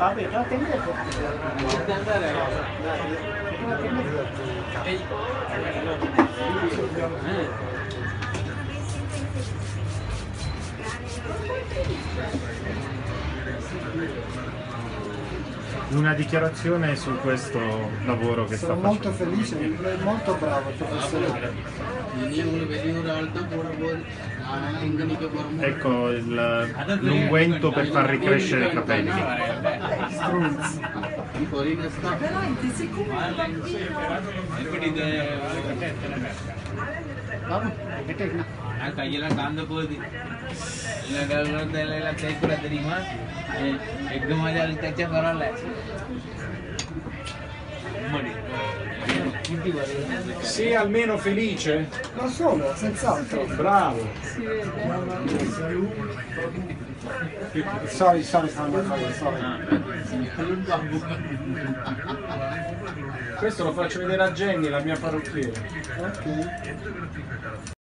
Tapi kalau tinggi itu. Thank you. una dichiarazione su questo lavoro che Sono sta facendo. Sono molto felice, molto bravo professore. Ecco il, l'unguento per far ricrescere i capelli. Strunz. त्याला काही कुठे तरी मग एकदम मजा आली त्याच्या बरोबर Sì, almeno felice? Ma sono, senz'altro. Bravo. Sorry, sorry, sorry, sorry. Questo lo faccio vedere a Jenny, la mia parrucchiera. Ok.